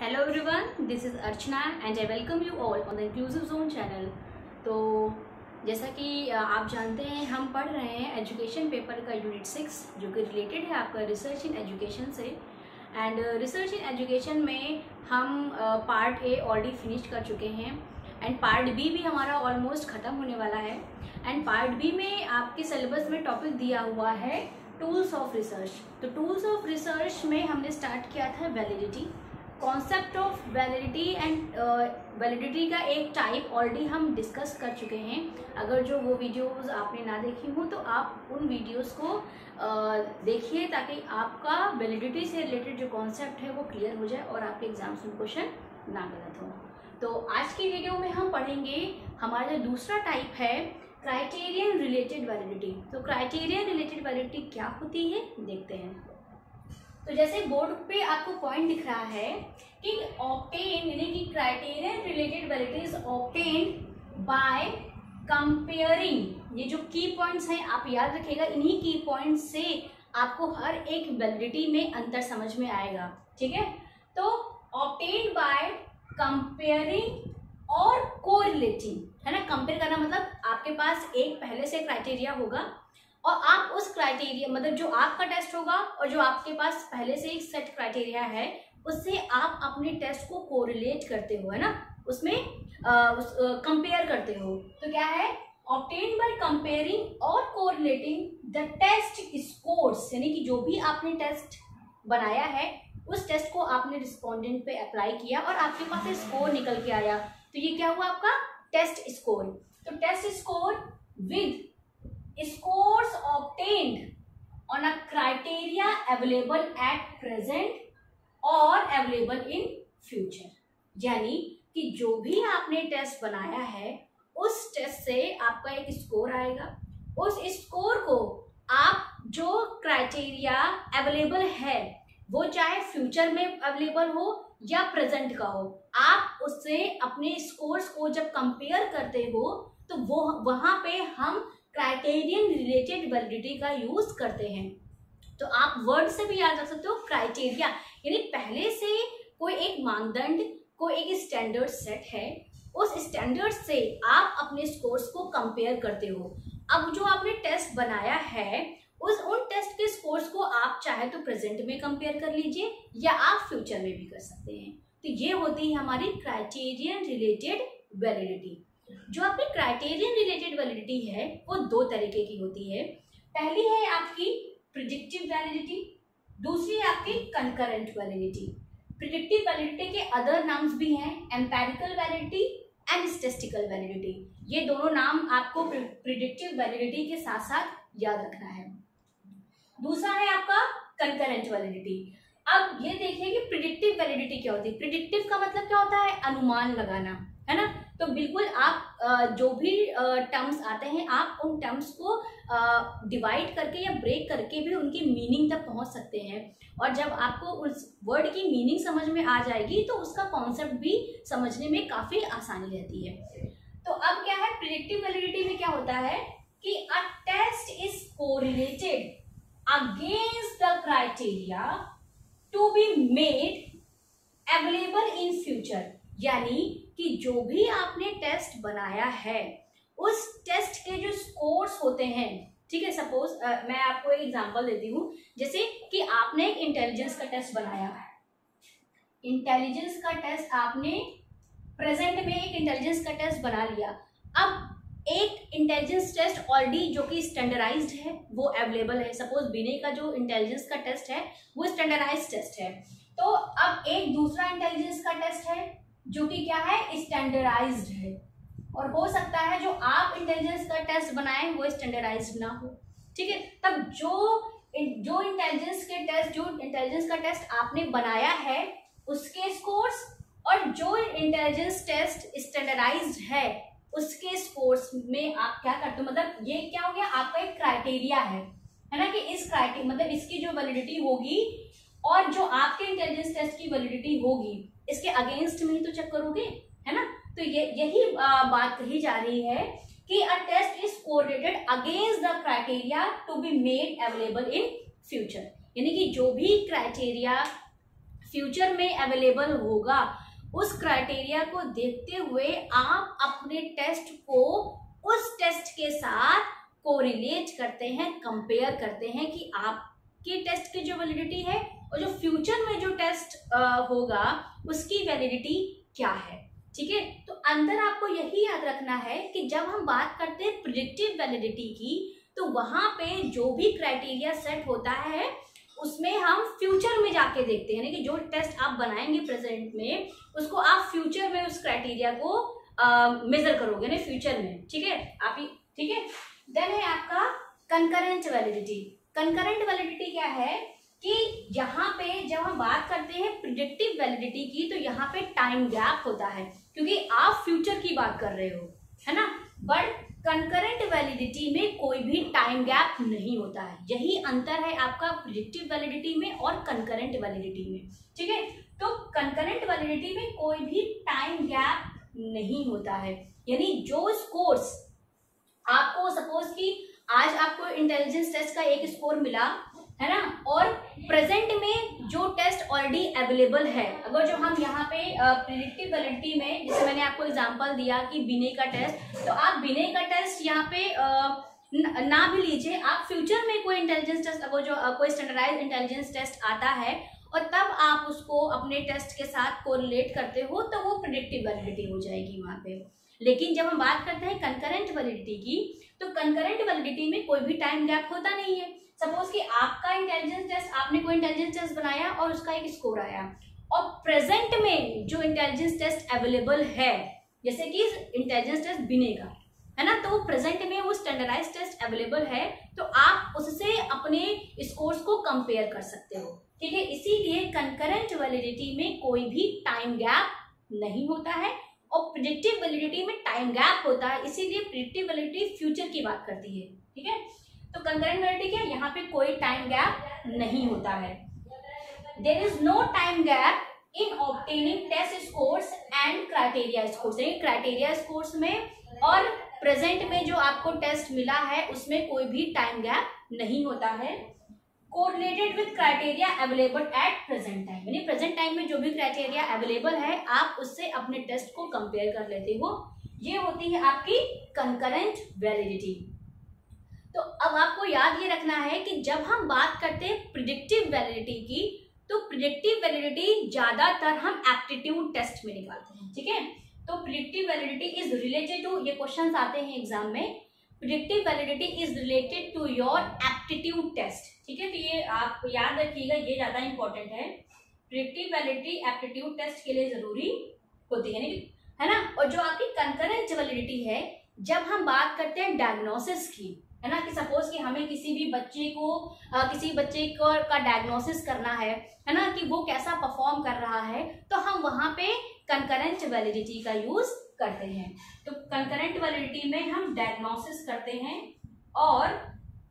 Hello everyone this is Archana and I welcome you all on the inclusive zone channel तो जैसा कि आप जानते हैं, हम पढ़ रहे हैं एजुकेशन पेपर का यूनिट सिक्स जो कि रिलेटेड है आपका रिसर्च इन एजुकेशन से। एंड रिसर्च इन एजुकेशन में हम पार्ट ए ऑलरेडी फिनिश कर चुके हैं। एंड पार्ट बी भी हमारा ऑलमोस्ट ख़त्म होने वाला है। एंड पार्ट बी में आपके सिलेबस में टॉपिक दिया हुआ है टूल्स ऑफ़ रिसर्च तो टूल्स ऑफ़ रिसर्च में हमने स्टार्ट किया था validity concept of validity and validity का एक टाइप ऑलरेडी हम डिस्कस कर चुके हैं। अगर जो वो वीडियोस आपने ना देखी हो तो आप उन वीडियोस को uh, देखिए ताकि आपका वैलिडिटी से रिलेटेड जो कॉन्सेप्ट है वो क्लियर हो जाए और आपके एग्ज़ाम्स में क्वेश्चन ना गलत हो। तो आज की वीडियो में हम पढ़ेंगे हमारा जो दूसरा टाइप है क्राइटेरियन रिलेटेड वैलिडिटी तो क्राइटेरियन रिलेटेड वैलिडिटी क्या होती है? देखते हैं। तो जैसे बोर्ड पे आपको पॉइंट दिख रहा है कि ऑप्टेन यानी कि criterion related validity is obtain by comparing ये जो की पॉइंट्स हैं, आप याद रखिएगा, इन्हीं की पॉइंट्स से आपको हर एक वैलिडिटी में अंतर समझ में आएगा, ठीक है? तो ऑप्टेन बाय कंपेयरिंग और कोरिलेटिंग है ना? कंपेयर करना मतलब आपके पास एक पहले से क्राइटेरिया होगा और आप उस क्राइटेरिया मतलब जो आपका टेस्ट होगा और जो आपके पास पहले से एक सेट क्राइटेरिया है उससे आप अपने टेस्ट को कोरिलेट करते हो है ना? उसमें कंपेयर उस, करते हो। तो क्या है? ऑप्टेन बाय कंपेयरिंग और कोरिलेटिंग द टेस्ट स्कोर्स यानी कि जो भी आपने टेस्ट बनाया है उस टेस्ट को आपने रिस्पोंडेंट पे अप्लाई किया और आपके पास स्कोर निकल के आया। तो ये क्या हुआ आपका? टेस्ट स्कोर तो test score with scores obtained on a criteria available at present और अवेलेबल इन फ्यूचर यानी कि जो भी आपने टेस्ट बनाया है, उस टेस्ट से आपका एक स्कोर आएगा। उस स्कोर को आप जो क्राइटेरिया अवेलेबल है, वो चाहे फ्यूचर में अवेलेबल हो या प्रेजेंट का हो, आप उससे अपने स्कोर्स को जब कंपेयर करते हो तो वो, वहाँ पे हम क्राइटेरियन रिलेटेड वैलिडिटी का यूज़ करते हैं। तो आप वर्ड से भी याद रख सकते हो क्राइटेरिया यानी पहले से कोई एक मानदंड, कोई एक स्टैंडर्ड सेट है, उस स्टैंडर्ड से आप अपने स्कोर्स को कंपेयर करते हो। अब जो आपने टेस्ट बनाया है, उस उन टेस्ट के स्कोर्स को आप चाहे तो प्रेजेंट में कंपेयर कर लीजिए, या आप फ्यूचर में भी कर सकते हैं। तो ये होती है हमारी क्राइटेरियन रिलेटेड वैलिडिटी जो आपकी क्राइटेरियन रिलेटेड वैलिडिटी है, वो दो तरीके की होती है। पहली है आपकी प्रिडिक्टिव वैलिडिटी दूसरी है आपकी कंकरेंट वैलिडिटी प्रिडिक्टिव वैलिडिटी के अदर नाम्स भी हैं empirical validity and statistical validity ये दोनों नाम आपको प्रिडिक्टिव वैलिडिटी के साथ साथ याद रखना है। दूसरा है आपका कंकरेंट वैलिडिटी अब ये देखिए कि प्रिडिक्टिव वैलिडिटी क्या होती है। प्रिडिक्टिव का मतलब क्या होता है? अनुमान लगाना। है ना? तो बिल्कुल आप जो भी टर्म्स आते हैं, आप उन टर्म्स को डिवाइड करके या ब्रेक करके भी उनकी मीनिंग तक पहुँच सकते हैं। और जब आपको उस वर्ड की मीनिंग समझ में आ जाएगी तो उसका कॉन्सेप्ट भी समझने में काफ़ी आसानी रहती है। तो अब क्या है? प्रिडिक्टिव वैलिडिटी में क्या होता है कि a test is correlated against the criteria to be made available in future यानी कि जो भी आपने टेस्ट बनाया है, उस टेस्ट के जो स्कोर्स होते हैं, ठीक है सपोज़ मैं आपको एक एग्जांपल देती हूँ, जैसे कि आपने एक इंटेलिजेंस का टेस्ट बनाया इंटेलिजेंस का टेस्ट आपने प्रेजेंट में एक इंटेलिजेंस का टेस्ट बना लिया। अब एक इंटेलिजेंस टेस्ट ऑलरेडी जो कि स्टैंडर्डाइज्ड है, वो अवेलेबल है। सपोज़ बीने का जो इंटेलिजेंस का टेस्ट है, वो स्टैंडर्डाइज टेस्ट है। तो अब एक दूसरा इंटेलिजेंस का टेस्ट है जो कि क्या है स्टैंडर्डाइज्ड है। और हो सकता है जो आप इंटेलिजेंस का टेस्ट बनाए, वो स्टैंडर्डाइज्ड ना हो। ठीक है? तब जो जो इंटेलिजेंस के टेस्ट जो इंटेलिजेंस का टेस्ट आपने बनाया है, उसके स्कोर्स और जो इंटेलिजेंस टेस्ट स्टैंडर्डाइज्ड है, उसके स्कोर्स में आप क्या करते हो? मतलब ये क्या हो गया? आपका एक क्राइटेरिया है। है ना कि इस क्राइटेरिया मतलब इसकी जो वैलिडिटी होगी और जो आपके इंटेलिजेंस टेस्ट की वैलिडिटी होगी इसके अगेंस्ट में ही तो चेक करोगे, है ना? तो ये, यही बात कही जा रही है कि a test is correlated against the criteria to be made available in future यानी कि जो भी क्राइटेरिया फ्यूचर में अवेलेबल होगा, उस क्राइटेरिया को देखते हुए आप अपने टेस्ट को उस टेस्ट के साथ कोरिलेट करते हैं कंपेयर करते हैं कि आपके टेस्ट की जो वैलिडिटी है और जो फ्यूचर में जो टेस्ट होगा, उसकी वैलिडिटी क्या है? ठीक है? तो अंदर आपको यही याद रखना है कि जब हम बात करते हैं प्रिडिक्टिव वैलिडिटी की तो वहाँ पे जो भी क्राइटेरिया सेट होता है, उसमें हम फ्यूचर में जाके देखते हैं। कि जो टेस्ट आप बनाएँगे प्रेजेंट में, उसको आप फ्यूचर में उस क्राइटेरिया को मेजर करोगे ना फ्यूचर में। ठीक है? आप ही ठीक है? देन है आपका कंकरेंट वैलिडिटी कंकरेंट वैलिडिटी क्या है? कि यहाँ पे जब हम बात करते हैं प्रिडिक्टिव वैलिडिटी की तो यहाँ पे टाइम गैप होता है, क्योंकि आप फ्यूचर की बात कर रहे हो, है ना? बट कंकरेंट वैलिडिटी में कोई भी टाइम गैप नहीं होता है। यही अंतर है आपका प्रिडिक्टिव वैलिडिटी में और कंकरेंट वैलिडिटी में, ठीक है? तो कंकरेंट वैलिडिटी में कोई भी टाइम गैप नहीं होता है। यानी जो स्कोर्स आपको सपोज़ कि आज आपको इंटेलिजेंस टेस्ट का एक स्कोर मिला है ना? और प्रेजेंट में जो टेस्ट ऑलरेडी अवेलेबल है अगर जो हम यहाँ पे प्रिडिक्टिव वैलिडिटी में जैसे मैंने आपको एग्जांपल दिया कि बिने का टेस्ट तो आप बिने का टेस्ट यहाँ पे न, भी लीजिए। आप फ्यूचर में कोई इंटेलिजेंस टेस्ट अगर जो कोई स्टैंडर्डाइज इंटेलिजेंस टेस्ट आता है और तब आप उसको अपने टेस्ट के साथ कोरिलेट करते हो तो वो प्रिडिक्टिव वैलिडिटी हो जाएगी वहाँ पे। लेकिन जब हम बात करते हैं कंकरेंट वैलिडिटी की तो कंकरेंट वैलिडिटी में कोई भी टाइम गैप होता नहीं है। सपोज़ कि आपका इंटेलिजेंस टेस्ट आपने कोई इंटेलिजेंस टेस्ट बनाया और उसका एक स्कोर आया। और प्रेजेंट में जो इंटेलिजेंस टेस्ट अवेलेबल है, जैसे कि इंटेलिजेंस टेस्ट बिनेगा, है ना? तो प्रेजेंट में वो स्टैंडर्डाइज टेस्ट अवेलेबल है तो आप उससे अपने स्कोर्स को कंपेयर कर सकते हो, ठीक है? इसीलिए कंकरेंट वैलिडिटी में कोई भी टाइम गैप नहीं होता है और प्रिडिक्टिव वैलिडिटी में टाइम गैप होता है, इसीलिए प्रिडिक्टिव वैलिडिटी फ्यूचर की बात करती है, ठीक है? तो कंकरेंट क्या यहाँ पे कोई टाइम गैप नहीं होता है। There is no time gap in obtaining test scores and criteria scores criteria scores में और प्रेजेंट में जो आपको टेस्ट मिला है, उसमें कोई भी टाइम गैप नहीं होता है। Correlated with criteria available at present time यानी प्रेजेंट टाइम में जो भी क्राइटेरिया अवेलेबल है, आप उससे अपने टेस्ट को कंपेयर कर लेते हो। ये होती है आपकी कंकरेंट वैलिडिटी तो अब आपको याद ये रखना है कि जब हम बात करते हैं प्रिडिक्टिव वैलिडिटी की तो प्रिडिक्टिव वैलिडिटी ज़्यादातर हम एप्टीट्यूड टेस्ट में निकालते हैं, ठीक है? तो predictive validity is related to ये क्वेश्चन आते हैं एग्ज़ाम में predictive validity is related to your aptitude test ठीक है? तो ये आप याद रखिएगा, ये ज़्यादा इंपॉर्टेंट है। प्रिडिक्टिव वैलिडिटी एप्टीट्यूड टेस्ट के लिए ज़रूरी होती है है ना? और जो आपकी कंकरेंट वैलिडिटी है, जब हम बात करते हैं डायग्नोसिस की है ना कि सपोज़ कि हमें किसी भी बच्चे को आ, किसी बच्चे को का डायग्नोसिस करना है है ना कि वो कैसा परफॉर्म कर रहा है तो हम वहाँ पे कंकरेंट वैलिडिटी का यूज़ करते हैं। तो कंकरेंट वैलिडिटी में हम डायग्नोसिस करते हैं और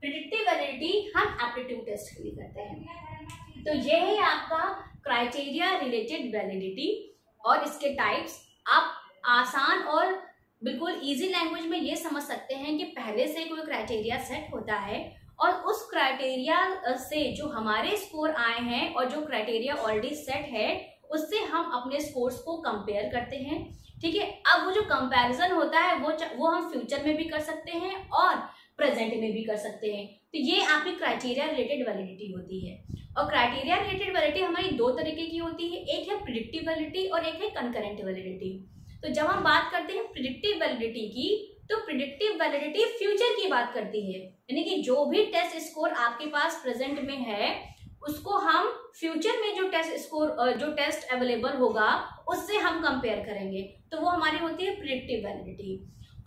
प्रिडिक्टिव वैलिडिटी हम एप्टीट्यूड टेस्ट के लिए करते हैं। तो ये है आपका क्राइटेरिया रिलेटेड वैलिडिटी और इसके टाइप्स आप आसान और बिल्कुल इजी लैंग्वेज में ये समझ सकते हैं कि पहले से कोई क्राइटेरिया सेट होता है और उस क्राइटेरिया से जो हमारे स्कोर आए हैं और जो क्राइटेरिया ऑलरेडी सेट है, उससे हम अपने स्कोर्स को कंपेयर करते हैं। ठीक है? अब वो जो कंपैरिजन होता है, वो वो हम फ्यूचर में भी कर सकते हैं और प्रेजेंट में भी कर सकते हैं। तो ये आपकी क्राइटेरिया रिलेटेड वैलिडिटी होती है। और क्राइटेरिया रिलेटेड वैलिडिटी हमारी दो तरीके की होती है, एक है प्रिडिक्टिव वैलिडिटी और एक है कंकरेंट वैलिडिटी तो जब हम बात करते हैं प्रिडिक्टिव वैलिडिटी की तो प्रिडिक्टिव वैलिडिटी फ्यूचर की बात करती है। यानी कि जो भी टेस्ट स्कोर आपके पास प्रेजेंट में है, उसको हम फ्यूचर में जो टेस्ट स्कोर जो टेस्ट अवेलेबल होगा, उससे हम कंपेयर करेंगे। तो वो हमारी होती है प्रिडिक्टिव वैलिडिटी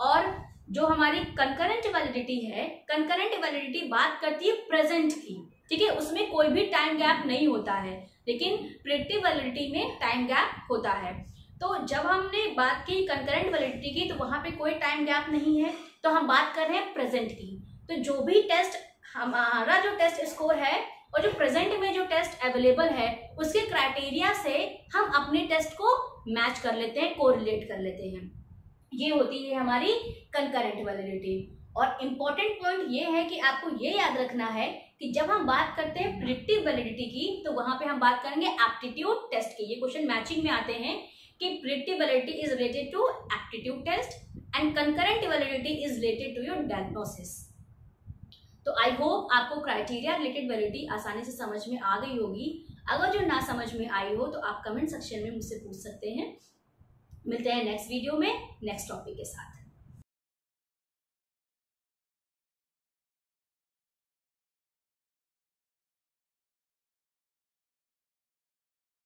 और जो हमारी कंकरेंट वैलिडिटी है कंकरेंट वैलिडिटी बात करती है प्रेजेंट की। ठीक है? उसमें कोई भी टाइम गैप नहीं होता है, लेकिन प्रिडिक्टिव वैलिडिटी में टाइम गैप होता है। तो जब हमने बात की कंकरेंट वैलिडिटी की तो वहाँ पे कोई टाइम गैप नहीं है। तो हम बात कर रहे हैं प्रेजेंट की। तो जो भी टेस्ट हमारा जो टेस्ट स्कोर है और जो प्रेजेंट में जो टेस्ट अवेलेबल है, उसके क्राइटेरिया से हम अपने टेस्ट को मैच कर लेते हैं कोरिलेट कर लेते हैं। ये होती है हमारी कंकरेंट वैलिडिटी और इम्पोर्टेंट पॉइंट ये है कि आपको ये याद रखना है कि जब हम बात करते हैं प्रिडिक्टिव वैलिडिटी की तो वहाँ पे हम बात करेंगे एप्टीट्यूड टेस्ट की। ये क्वेश्चन मैचिंग में आते हैं। कि pretty validity is related to aptitude test and concurrent validity is related to your diagnosis तो आई होप आपको क्राइटेरिया रिलेटेड वैलिडिटी आसानी से समझ में आ गई होगी। अगर जो ना समझ में आई हो तो आप कमेंट सेक्शन में मुझसे पूछ सकते हैं। मिलते हैं नेक्स्ट वीडियो में नेक्स्ट टॉपिक के साथ।